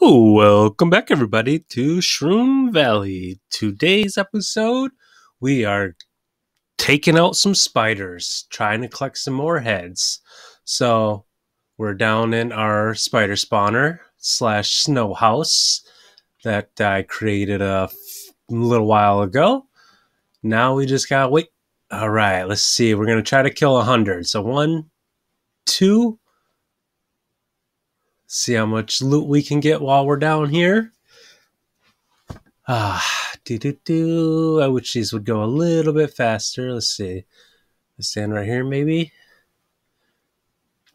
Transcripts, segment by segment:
Welcome back, everybody, to Shroom Valley. Today's episode, we are taking out some spiders, trying to collect some more heads. So, we're down in our spider spawner slash snow house that I created a little while ago. Now we just gotta wait. All right, let's see. We're gonna try to kill a hundred. So one, two, see how much loot we can get while we're down here. Ah, do do do. I wish these would go a little bit faster. Let's see. Let's stand right here, maybe.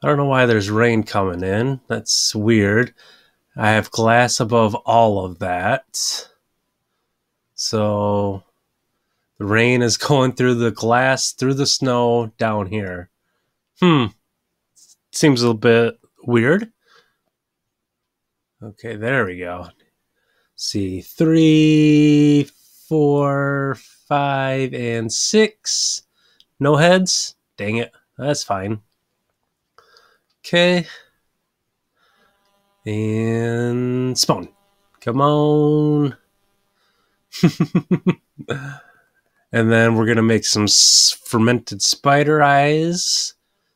I don't know why there's rain coming in. That's weird. I have glass above all of that. So the rain is going through the glass, through the snow down here. Hmm. Seems a little bit weird. Okay, there we go. See, three, four, five, and six. No heads? Dang it. That's fine. Okay. And spawn. Come on. and then we're going to make some fermented spider eyes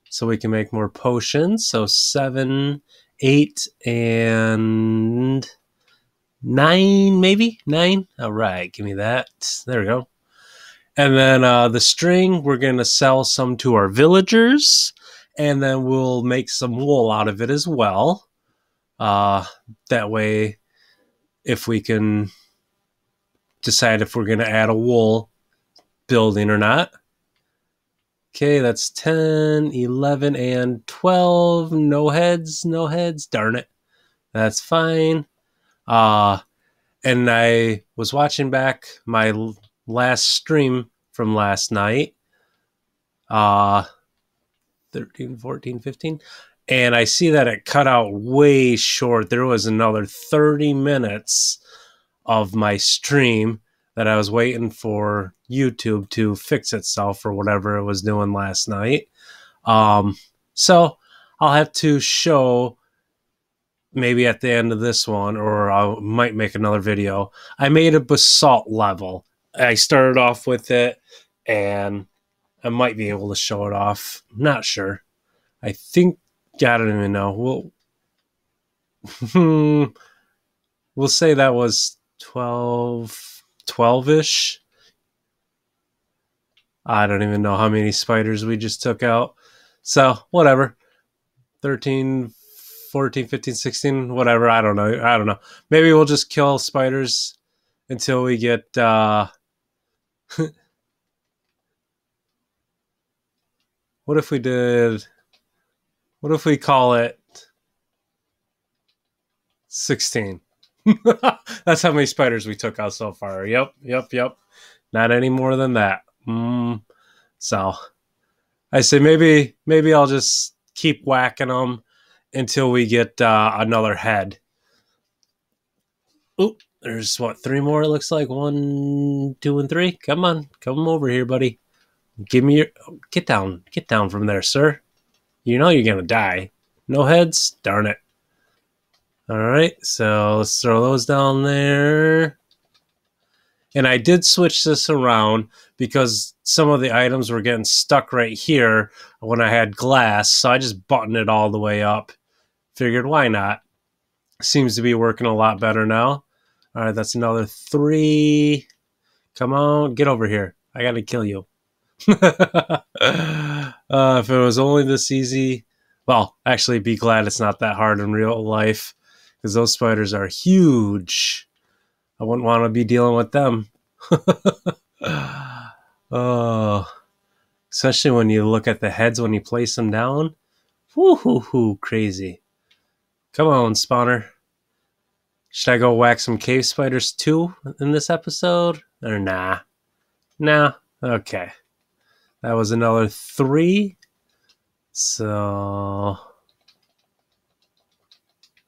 so we can make more potions. So seven, eight, and nine, maybe nine. All right, give me that. There we go. And then uh, the string, we're going to sell some to our villagers, and then we'll make some wool out of it as well. Uh, that way, if we can decide if we're going to add a wool building or not. Okay, that's 10, 11, and 12. No heads, no heads. Darn it. That's fine. Uh, and I was watching back my last stream from last night. Uh, 13, 14, 15. And I see that it cut out way short. There was another 30 minutes of my stream that I was waiting for YouTube to fix itself or whatever it was doing last night. Um, so I'll have to show maybe at the end of this one, or I might make another video. I made a basalt level. I started off with it, and I might be able to show it off. Not sure. I think I don't even know. We'll we'll say that was 12 12ish. I don't even know how many spiders we just took out. So, whatever. 13 14 15 16 whatever i don't know i don't know maybe we'll just kill spiders until we get uh what if we did what if we call it 16 that's how many spiders we took out so far yep yep yep not any more than that mm. so i say maybe maybe i'll just keep whacking them until we get uh, another head. Oop, there's what three more? It looks like one, two, and three. Come on, come over here, buddy. Give me your get down, get down from there, sir. You know you're gonna die. No heads, darn it. All right, so let's throw those down there. And I did switch this around because some of the items were getting stuck right here when I had glass, so I just buttoned it all the way up. Figured why not? Seems to be working a lot better now. All right that's another three. Come on get over here. I gotta kill you. Uh, if it was only this easy well actually be glad it's not that hard in real life because those spiders are huge i wouldn't want to be dealing with them oh especially when you look at the heads when you place them down whoo hoo hoo crazy Come on, spawner. Should I go whack some cave spiders too in this episode? Or nah? Nah. Okay. That was another three. So.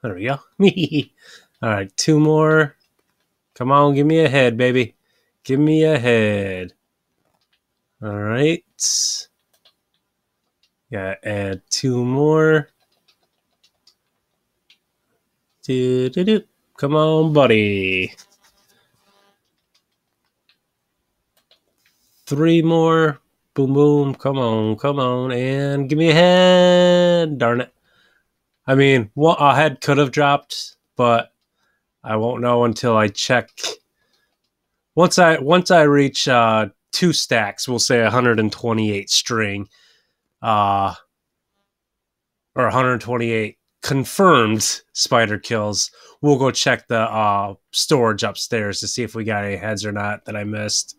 There we go. All right, two more. Come on, give me a head, baby. Give me a head. All right. Gotta add two more. Do, do, do. Come on, buddy. Three more. Boom, boom. Come on, come on. And give me a head. Darn it. I mean, well, a head could have dropped, but I won't know until I check. Once I once I reach uh, two stacks, we'll say 128 string, uh, or 128 confirmed spider kills. We'll go check the uh, storage upstairs to see if we got any heads or not that I missed.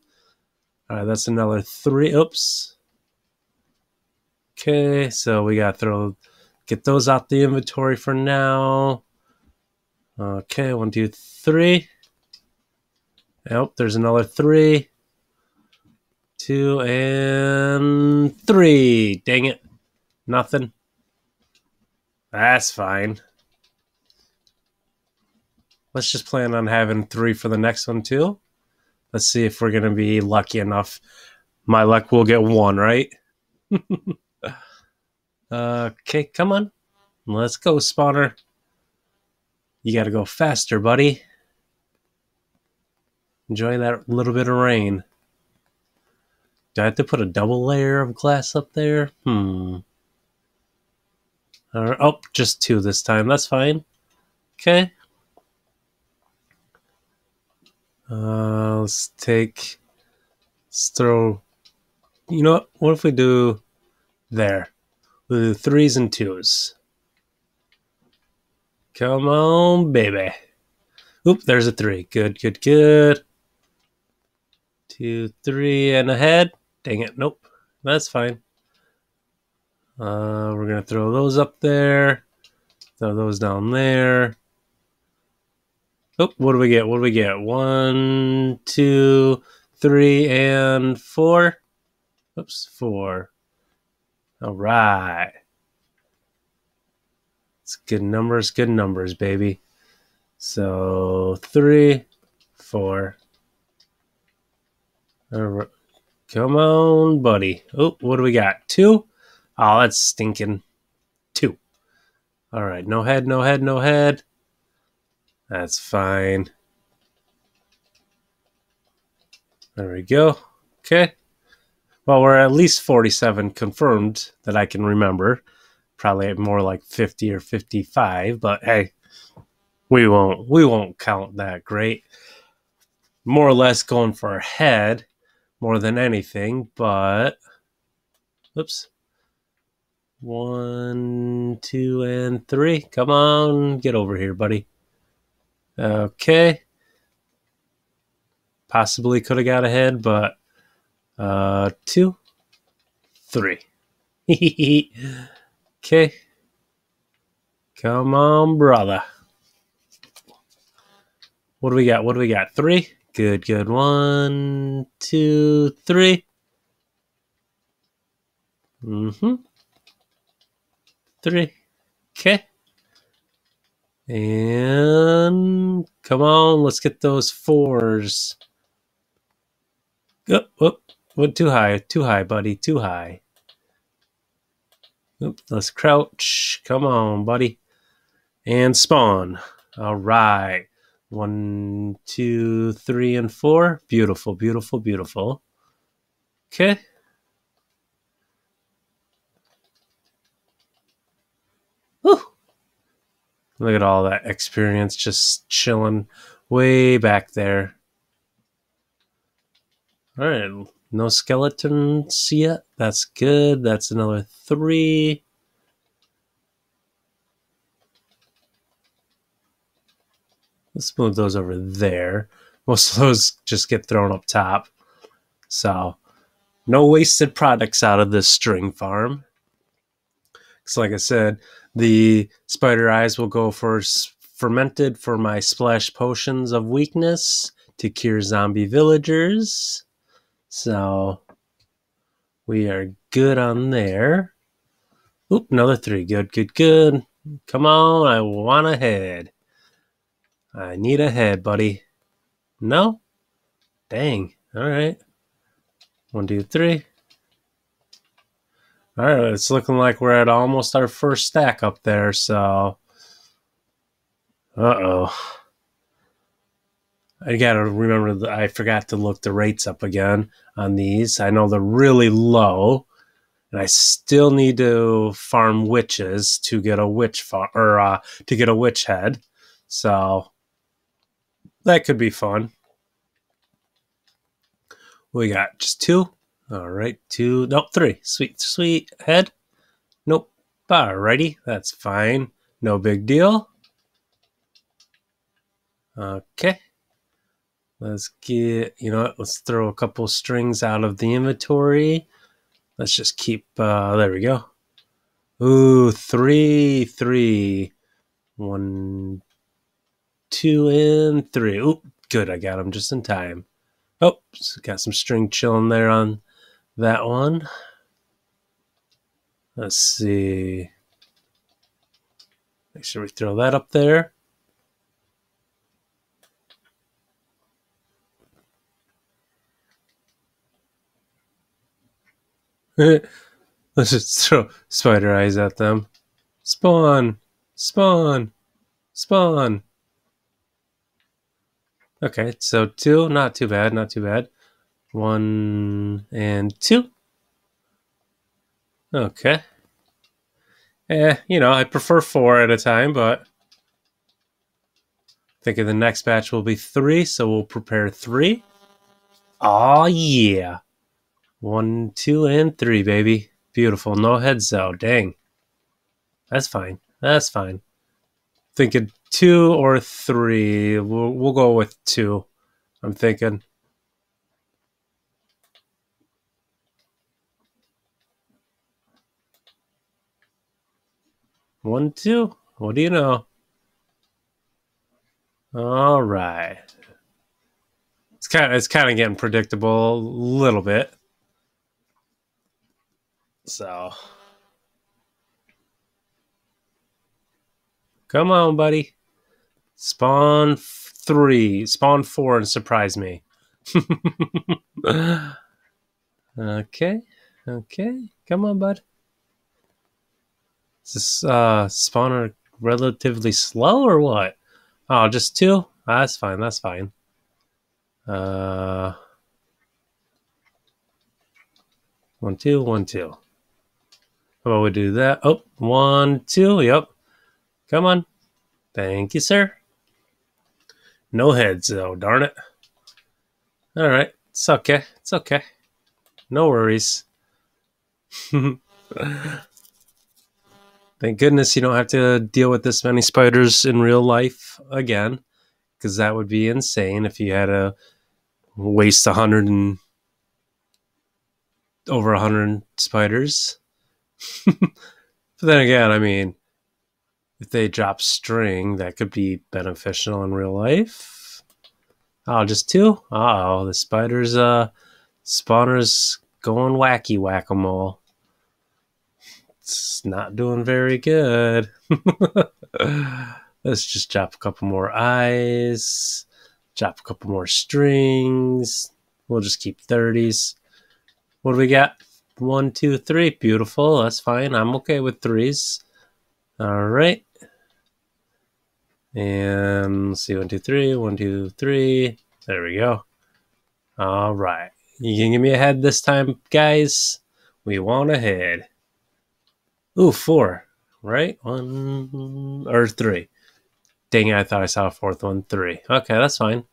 Right, that's another three. Oops. Okay, so we got throw, get those out the inventory for now. Okay, one, two, three. Yep, there's another three. Two and three. Dang it. Nothing. That's fine. Let's just plan on having three for the next one, too. Let's see if we're going to be lucky enough. My luck will get one, right? okay, come on. Let's go, spawner. You got to go faster, buddy. Enjoy that little bit of rain. Do I have to put a double layer of glass up there? Hmm. Or, oh, just two this time. That's fine. Okay. Uh, let's take, let's throw, you know what? What if we do there? We'll threes and twos. Come on, baby. Oop, there's a three. Good, good, good. Two, three, and ahead. Dang it. Nope. That's fine. Uh, we're going to throw those up there. Throw those down there. Oh, what do we get? What do we get? One, two, three, and four. Oops, four. All right. It's good numbers, good numbers, baby. So three, four. Come on, buddy. Oh, what do we got? Two? Oh, that's stinking. Two. All right. No head, no head, no head. That's fine. There we go. Okay. Well, we're at least 47 confirmed that I can remember. Probably more like 50 or 55, but hey, we won't we won't count that great. More or less going for a head more than anything, but oops. One, two, and three. Come on, get over here, buddy. Okay. Possibly could have got ahead, but uh, two, three. okay. Come on, brother. What do we got? What do we got? Three? Good, good. One, two, three. Mm-hmm. Three. Okay. And come on, let's get those fours. Oop, oop, went too high, too high, buddy, too high. Oop, let's crouch. Come on, buddy. And spawn. All right. One, two, three, and four. Beautiful, beautiful, beautiful. Okay. Look at all that experience just chilling way back there. All right, no skeletons yet. That's good. That's another three. Let's move those over there. Most of those just get thrown up top. So, no wasted products out of this string farm. Because, like I said, the spider eyes will go for fermented for my splash potions of weakness to cure zombie villagers. So we are good on there. Oop, another three. Good, good, good. Come on, I want a head. I need a head, buddy. No? Dang. All right. One, two, three. All right, it's looking like we're at almost our first stack up there. So, Uh oh. I gotta remember that I forgot to look the rates up again on these. I know they're really low, and I still need to farm witches to get a witch farm or uh, to get a witch head. So that could be fun. We got just two. All right, two. Nope, three. Sweet, sweet head. Nope. Alrighty, that's fine. No big deal. Okay. Let's get, you know let's throw a couple strings out of the inventory. Let's just keep, uh, there we go. Ooh, three, three, one, two, and three. Ooh, good, I got them just in time. Oh, got some string chilling there on that one. Let's see. Make sure we throw that up there. Let's just throw spider eyes at them. Spawn! Spawn! Spawn! Okay, so two, not too bad, not too bad. One and two. Okay. Eh, you know, I prefer four at a time, but thinking the next batch will be three, so we'll prepare three. Oh yeah. One, two, and three, baby. Beautiful. No heads though. Dang. That's fine. That's fine. Thinking two or three. We'll, we'll go with two. I'm thinking. One, two. What do you know? All right. It's kind of it's kind of getting predictable a little bit. So, come on, buddy. Spawn three, spawn four, and surprise me. okay, okay. Come on, bud. Is this uh, spawner relatively slow or what? Oh, just two? Ah, that's fine. That's fine. Uh, one, two, one, two. How about we do that? Oh, one, two. Yep. Come on. Thank you, sir. No heads, though. Darn it. All right. It's okay. It's okay. No worries. Thank goodness you don't have to deal with this many spiders in real life again, because that would be insane if you had to waste a hundred and over a hundred spiders. but then again, I mean, if they drop string, that could be beneficial in real life. Oh, just two? Oh, the spider's uh spawner's going wacky whack a mole. It's not doing very good. Let's just drop a couple more eyes, drop a couple more strings. We'll just keep 30s. What do we got? One, two, three. Beautiful. That's fine. I'm okay with threes. All right. And let's see. One, two, three. One, two, three. There we go. All right. You can give me a head this time, guys. We want a head. Ooh, four. Right? One or three. Dang it, I thought I saw a fourth one. Three. Okay, that's fine.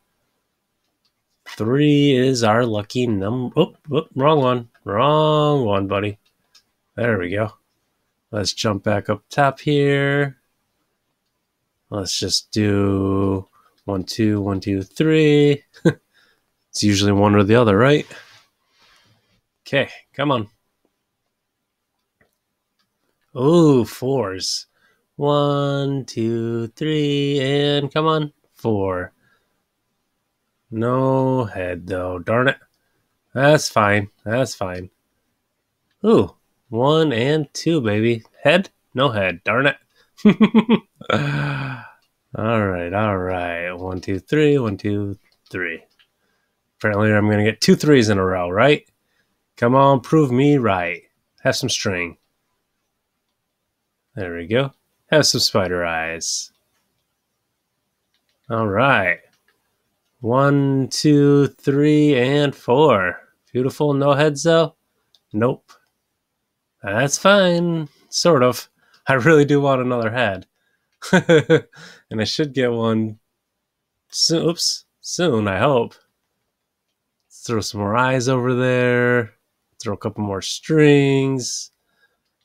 Three is our lucky number. Oh, oh, wrong one. Wrong one, buddy. There we go. Let's jump back up top here. Let's just do one, two, one, two, three. it's usually one or the other, right? Okay, come on. Oh, fours. One, two, three, and come on. Four. No head, though. Darn it. That's fine. That's fine. Ooh, one and two, baby. Head? No head. Darn it. all right, all right. One, two, three. One, two, three. Apparently, I'm going to get two threes in a row, right? Come on, prove me right. Have some string. There we go. Have some spider eyes. All right. One, two, three, and four. Beautiful. No heads though? Nope. That's fine. Sort of. I really do want another head. and I should get one soon. Oops. Soon, I hope. Let's throw some more eyes over there. Throw a couple more strings.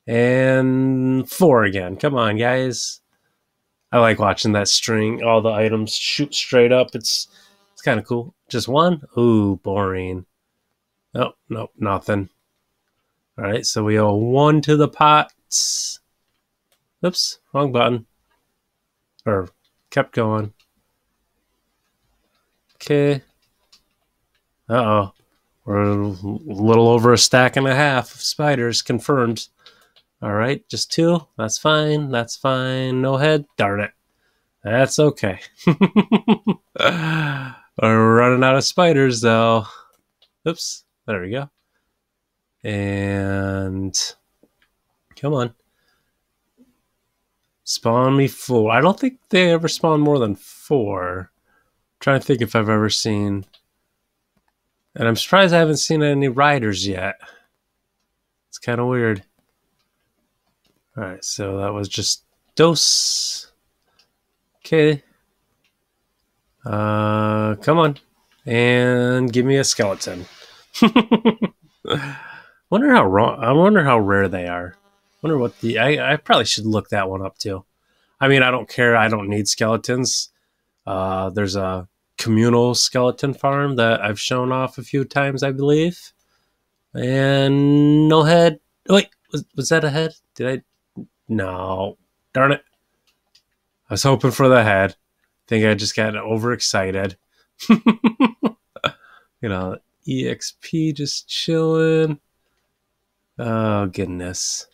And four again. Come on, guys. I like watching that string, all the items shoot straight up. It's it's kind of cool. Just one? Ooh, boring. Nope, nope, nothing. All right, so we owe one to the pots. Oops, wrong button. Or kept going. Okay. Uh oh. We're a little over a stack and a half of spiders confirmed. All right, just two. That's fine. That's fine. No head. Darn it. That's okay. We're running out of spiders though. Oops. There we go. And come on. Spawn me four. I don't think they ever spawn more than four. I'm trying to think if I've ever seen. And I'm surprised I haven't seen any riders yet. It's kind of weird. All right, so that was just dose. Okay. Uh, come on, and give me a skeleton. wonder how wrong. I wonder how rare they are. Wonder what the. I, I probably should look that one up too. I mean, I don't care. I don't need skeletons. Uh, there's a communal skeleton farm that I've shown off a few times, I believe. And no head. Wait, was, was that a head? Did I? No. Darn it. I was hoping for the head. Think I just got overexcited. you know, EXP just chilling. Oh, goodness.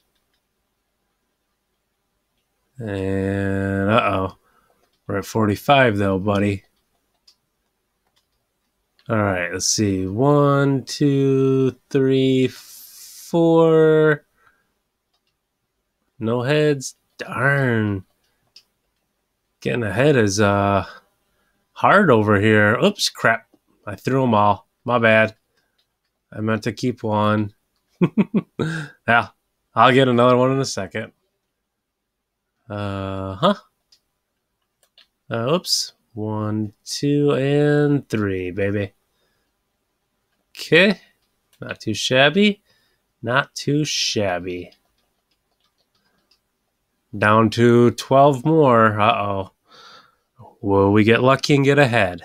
And uh oh. We're at 45 though, buddy. All right, let's see. One, two, three, four. No heads. Darn. Getting ahead is uh hard over here. Oops, crap. I threw them all. My bad. I meant to keep one. yeah, I'll get another one in a second. Uh huh. Uh, oops. One, two, and three, baby. Okay. Not too shabby. Not too shabby. Down to 12 more. Uh oh. Will we get lucky and get ahead?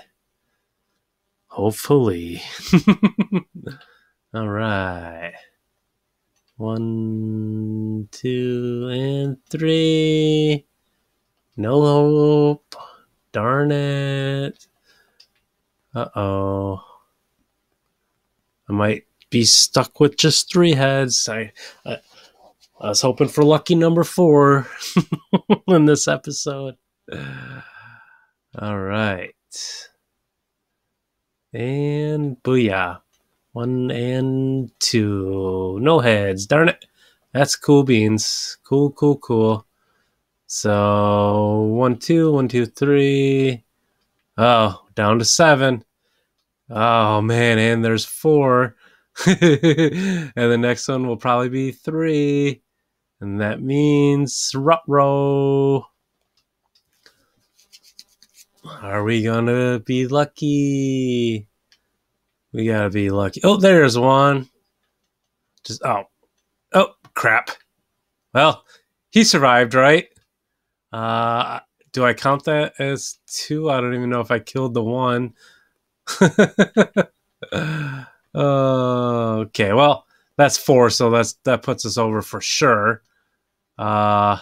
Hopefully. All right. One, two, and three. No hope. Darn it. Uh oh. I might be stuck with just three heads. I, I I was hoping for lucky number four in this episode. All right. And booyah. One and two. No heads. Darn it. That's cool beans. Cool, cool, cool. So one, two, one, two, three. Oh, down to seven. Oh man, and there's four. and the next one will probably be three. And that means row. Are we gonna be lucky? We gotta be lucky. Oh, there's one. Just oh, oh crap. Well, he survived, right? Uh, do I count that as two? I don't even know if I killed the one. uh, okay, well, that's four, so that's that puts us over for sure. Uh,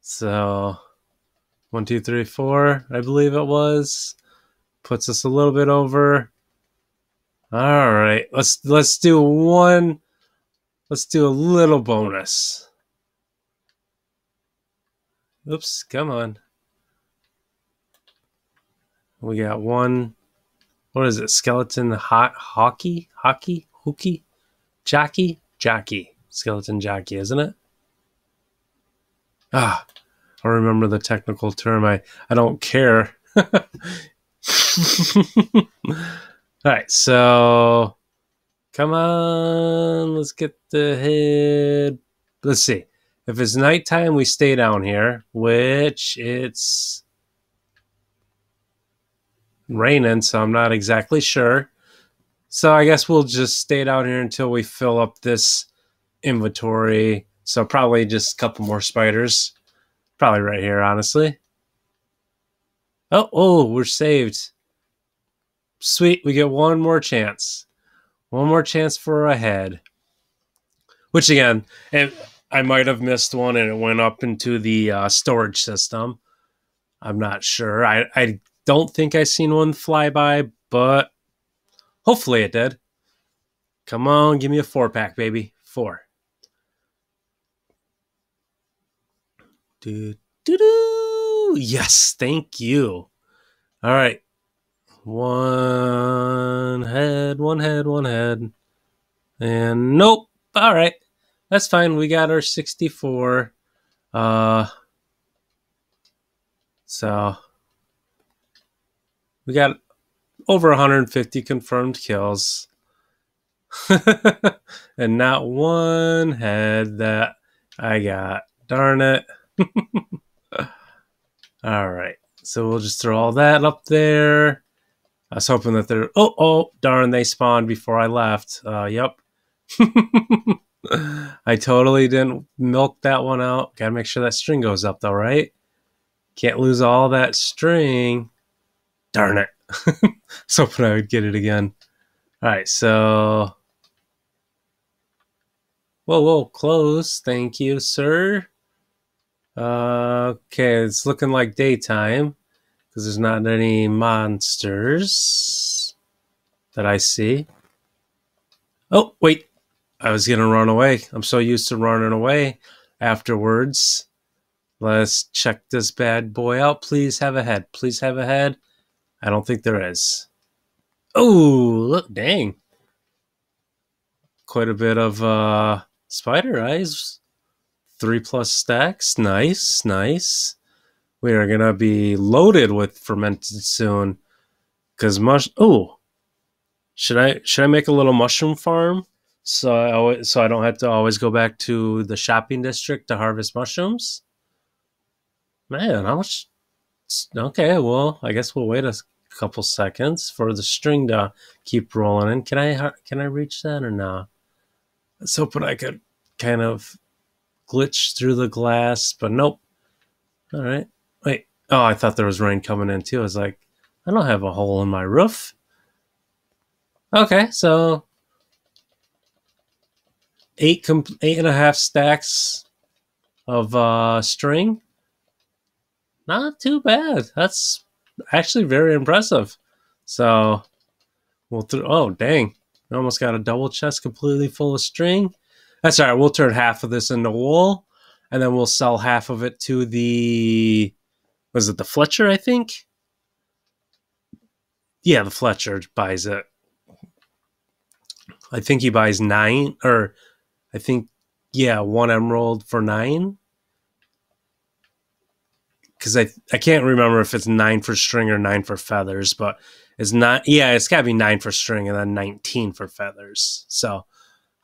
so one, two, three, four, I believe it was. Puts us a little bit over. All right, let's let's do one. Let's do a little bonus. Oops, come on. We got one. What is it? Skeleton hot hockey? Hockey? Hookie? Jockey? Jockey. Skeleton jockey, isn't it? Ah, I remember the technical term. I, I don't care. All right, so come on, let's get the head. Let's see. If it's nighttime, we stay down here, which it's raining, so I'm not exactly sure. So I guess we'll just stay down here until we fill up this inventory. So probably just a couple more spiders. Probably right here, honestly. Oh, oh, we're saved. Sweet, we get one more chance. One more chance for a head. Which again, it, I might have missed one and it went up into the uh, storage system. I'm not sure. I, I don't think I seen one fly by, but hopefully it did. Come on, give me a four pack, baby. Four. Do, do, do. Yes, thank you. All right. One head, one head, one head. And nope. All right. That's fine. We got our 64. Uh so we got over 150 confirmed kills. and not one head that I got. Darn it. all right. So we'll just throw all that up there. I was hoping that they're. Oh, oh, darn, they spawned before I left. Uh, yep. I totally didn't milk that one out. Gotta make sure that string goes up, though, right? Can't lose all that string. Darn it. I was hoping I would get it again. All right, so. Whoa, whoa, close. Thank you, sir. Okay, it's looking like daytime because there's not any monsters that I see. Oh, wait. I was going to run away. I'm so used to running away afterwards. Let's check this bad boy out. Please have a head. Please have a head. I don't think there is. Oh, look, dang. Quite a bit of uh, spider eyes. Three plus stacks. Nice, nice. We are to be loaded with fermented soon. Because mush. Oh, should I should I make a little mushroom farm so I always, so I don't have to always go back to the shopping district to harvest mushrooms? Man, how much Okay, well, I guess we'll wait a couple seconds for the string to keep rolling in. Can I can I reach that or not? I was hoping I could kind of glitch through the glass, but nope. All right. Wait. Oh, I thought there was rain coming in too. I was like, I don't have a hole in my roof. Okay, so eight comp- eight and a half stacks of uh, string not too bad. That's actually very impressive. So we'll th- oh dang, I almost got a double chest completely full of string. That's all right. We'll turn half of this into wool, and then we'll sell half of it to the was it the Fletcher? I think. Yeah, the Fletcher buys it. I think he buys nine, or I think yeah, one emerald for nine because I I can't remember if it's nine for string or nine for feathers, but it's not. Yeah, it's got to be nine for string and then nineteen for feathers. So, all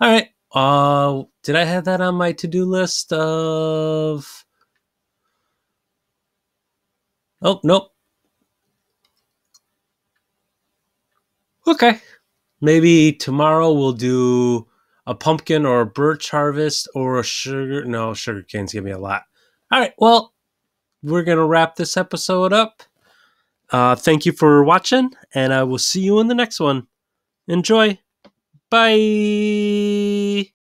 right. Uh, did I have that on my to do list of? Oh nope. Okay, maybe tomorrow we'll do a pumpkin or a birch harvest or a sugar. No, sugar cane's give me a lot. All right. Well, we're to wrap this episode up. Uh, thank you for watching, and I will see you in the next one. Enjoy. Bye.